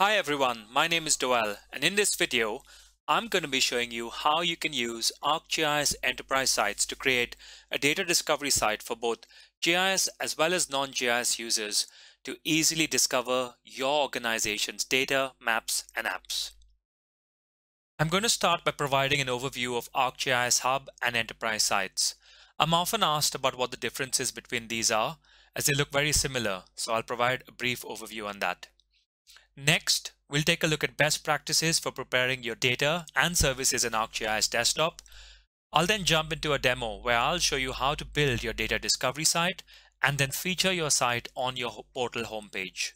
Hi everyone, my name is Dhowal and in this video I'm going to be showing you how you can use ArcGIS Enterprise sites to create a data discovery site for both GIS as well as non-GIS users to easily discover your organization's data, maps, and apps. I'm going to start by providing an overview of ArcGIS Hub and Enterprise sites. I'm often asked about what the differences between these are as they look very similar, so I'll provide a brief overview on that. Next, we'll take a look at best practices for preparing your data and services in ArcGIS Desktop. I'll then jump into a demo where I'll show you how to build your data discovery site and then feature your site on your portal homepage.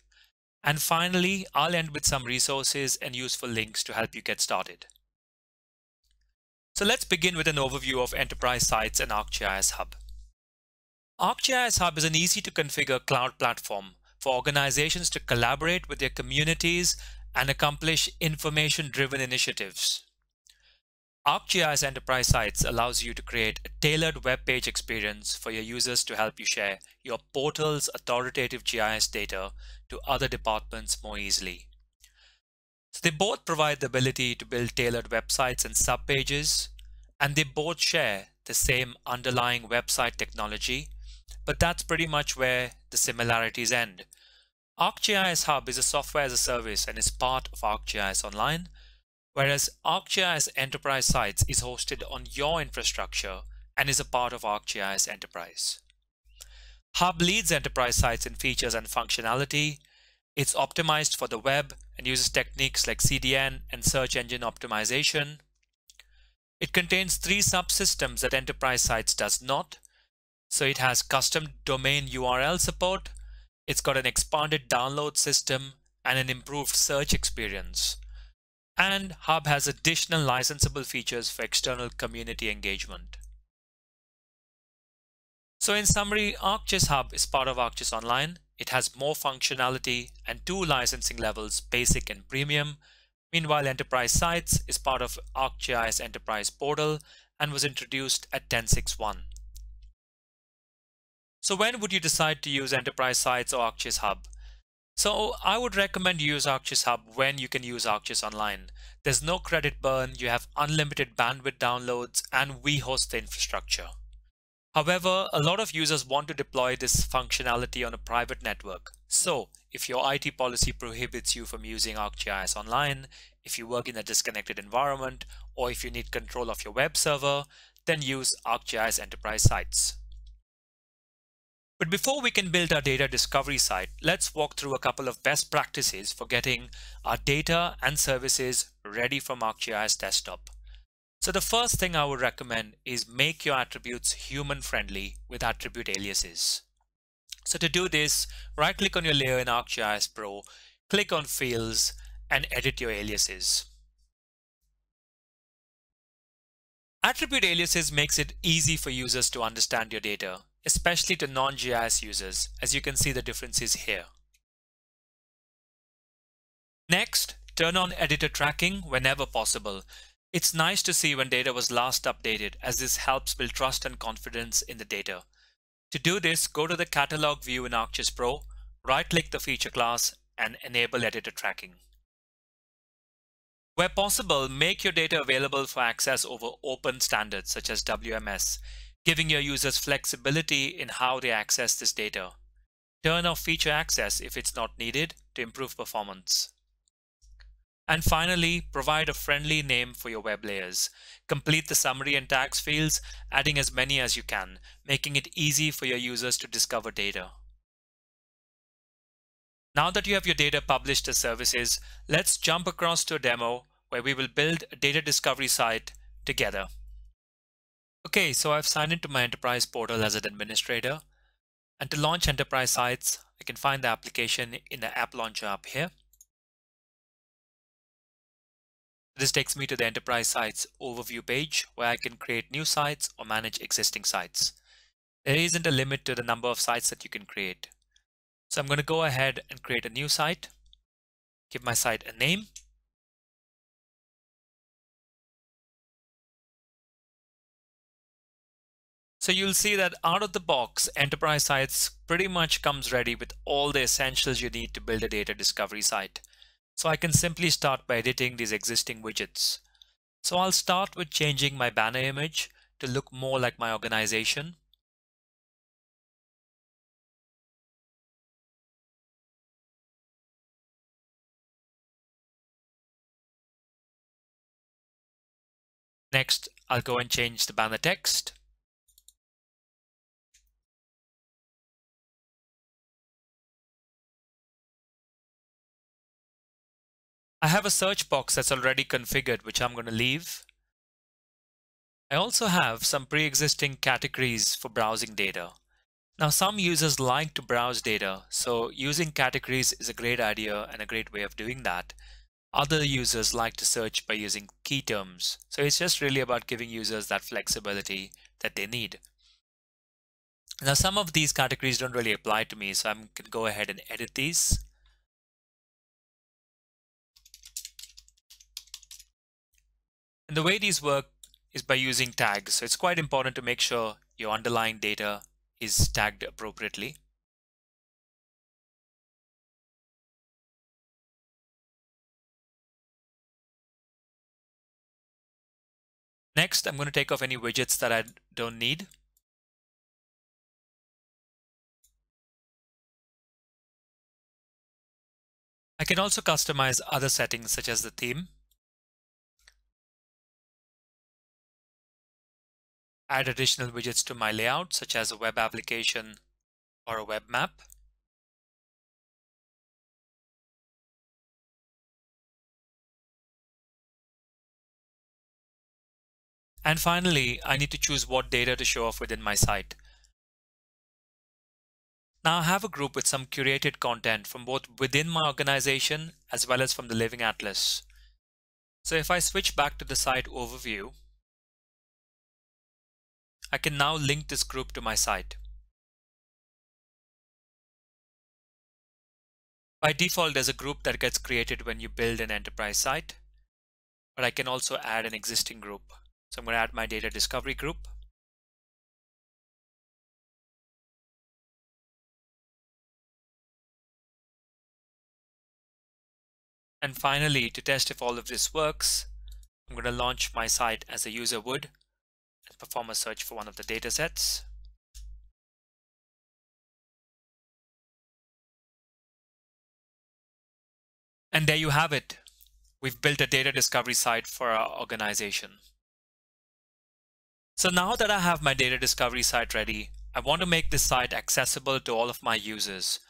And finally, I'll end with some resources and useful links to help you get started. So let's begin with an overview of enterprise sites and ArcGIS Hub. ArcGIS Hub is an easy to configure cloud platform for organizations to collaborate with their communities and accomplish information-driven initiatives. ArcGIS Enterprise Sites allows you to create a tailored web page experience for your users to help you share your portal's authoritative GIS data to other departments more easily. So they both provide the ability to build tailored websites and subpages, and they both share the same underlying website technology, but that's pretty much where the similarities end. ArcGIS Hub is a software as a service and is part of ArcGIS Online, whereas ArcGIS Enterprise Sites is hosted on your infrastructure and is a part of ArcGIS Enterprise. Hub leads enterprise sites in features and functionality. It's optimized for the web and uses techniques like CDN and search engine optimization. It contains three subsystems that enterprise sites does not, so it has custom domain URL support, it's got an expanded download system and an improved search experience. And Hub has additional licensable features for external community engagement. So in summary, ArcGIS Hub is part of ArcGIS Online. It has more functionality and two licensing levels, basic and premium. Meanwhile, Enterprise Sites is part of ArcGIS Enterprise Portal and was introduced at 10.6.1. So when would you decide to use enterprise sites or ArcGIS Hub? So I would recommend you use ArcGIS Hub when you can use ArcGIS Online. There's no credit burn, you have unlimited bandwidth downloads, and we host the infrastructure. However, a lot of users want to deploy this functionality on a private network. So if your IT policy prohibits you from using ArcGIS Online, if you work in a disconnected environment, or if you need control of your web server, then use ArcGIS Enterprise Sites. But before we can build our data discovery site, let's walk through a couple of best practices for getting our data and services ready from ArcGIS Desktop. So the first thing I would recommend is make your attributes human friendly with attribute aliases. So to do this, right click on your layer in ArcGIS Pro, click on fields and edit your aliases. Attribute aliases makes it easy for users to understand your data especially to non-GIS users, as you can see the differences here. Next, turn on editor tracking whenever possible. It's nice to see when data was last updated as this helps build trust and confidence in the data. To do this, go to the catalog view in ArcGIS Pro, right-click the feature class and enable editor tracking. Where possible, make your data available for access over open standards such as WMS giving your users flexibility in how they access this data. Turn off feature access if it's not needed to improve performance. And finally, provide a friendly name for your web layers. Complete the summary and tags fields, adding as many as you can, making it easy for your users to discover data. Now that you have your data published as services, let's jump across to a demo where we will build a data discovery site together. Okay, so I've signed into my enterprise portal as an administrator. And to launch enterprise sites, I can find the application in the app launcher up here. This takes me to the enterprise sites overview page where I can create new sites or manage existing sites. There isn't a limit to the number of sites that you can create. So I'm going to go ahead and create a new site, give my site a name, So you'll see that out of the box, Enterprise Sites pretty much comes ready with all the essentials you need to build a data discovery site. So I can simply start by editing these existing widgets. So I'll start with changing my banner image to look more like my organization. Next, I'll go and change the banner text. I have a search box that's already configured, which I'm going to leave. I also have some pre-existing categories for browsing data. Now, some users like to browse data, so using categories is a great idea and a great way of doing that. Other users like to search by using key terms. So it's just really about giving users that flexibility that they need. Now some of these categories don't really apply to me, so I'm going to go ahead and edit these. And the way these work is by using tags. So it's quite important to make sure your underlying data is tagged appropriately. Next, I'm going to take off any widgets that I don't need. I can also customize other settings such as the theme. Add additional widgets to my layout such as a web application or a web map. And finally, I need to choose what data to show off within my site. Now I have a group with some curated content from both within my organization as well as from the Living Atlas. So if I switch back to the site overview, I can now link this group to my site. By default, there's a group that gets created when you build an enterprise site, but I can also add an existing group. So I'm going to add my data discovery group. And finally, to test if all of this works, I'm going to launch my site as a user would perform a search for one of the data sets. And there you have it. We've built a data discovery site for our organization. So now that I have my data discovery site ready, I want to make this site accessible to all of my users.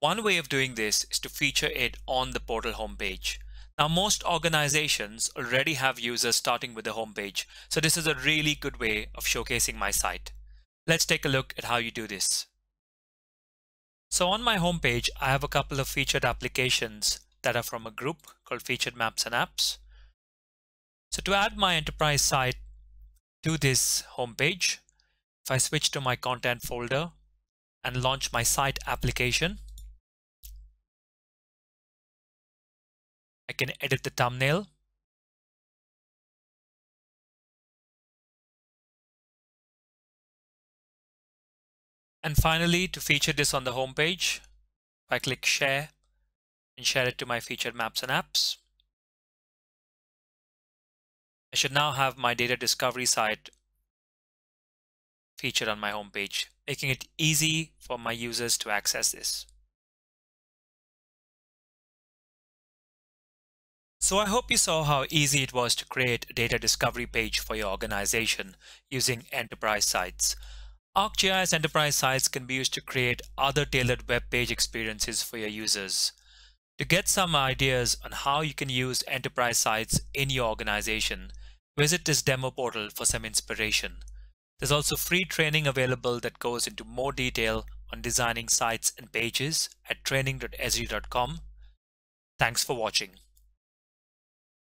One way of doing this is to feature it on the portal homepage. Now most organizations already have users starting with the homepage, so this is a really good way of showcasing my site. Let's take a look at how you do this. So on my homepage, I have a couple of featured applications that are from a group called Featured Maps and Apps. So to add my enterprise site to this homepage, if I switch to my content folder and launch my site application, I can edit the thumbnail. And finally, to feature this on the home page, I click share and share it to my featured maps and apps. I should now have my data discovery site featured on my home page, making it easy for my users to access this. So I hope you saw how easy it was to create a data discovery page for your organization using enterprise sites. ArcGIS enterprise sites can be used to create other tailored web page experiences for your users. To get some ideas on how you can use enterprise sites in your organization, visit this demo portal for some inspiration. There's also free training available that goes into more detail on designing sites and pages at training.esri.com. Thanks for watching.